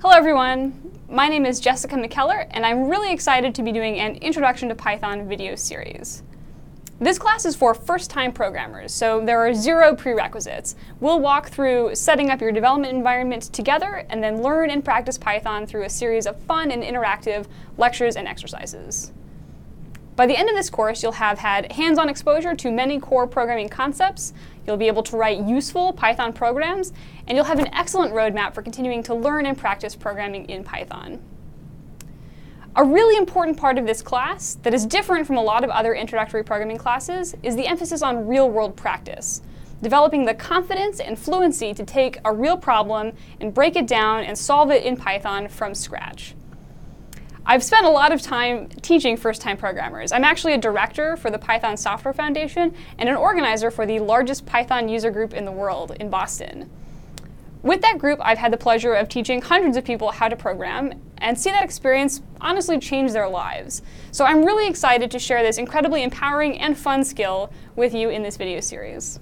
Hello everyone, my name is Jessica McKellar and I'm really excited to be doing an Introduction to Python video series. This class is for first-time programmers, so there are zero prerequisites. We'll walk through setting up your development environment together and then learn and practice Python through a series of fun and interactive lectures and exercises. By the end of this course, you'll have had hands-on exposure to many core programming concepts, you'll be able to write useful Python programs, and you'll have an excellent roadmap for continuing to learn and practice programming in Python. A really important part of this class that is different from a lot of other introductory programming classes is the emphasis on real-world practice, developing the confidence and fluency to take a real problem and break it down and solve it in Python from scratch. I've spent a lot of time teaching first-time programmers. I'm actually a director for the Python Software Foundation and an organizer for the largest Python user group in the world in Boston. With that group, I've had the pleasure of teaching hundreds of people how to program and see that experience honestly change their lives. So I'm really excited to share this incredibly empowering and fun skill with you in this video series.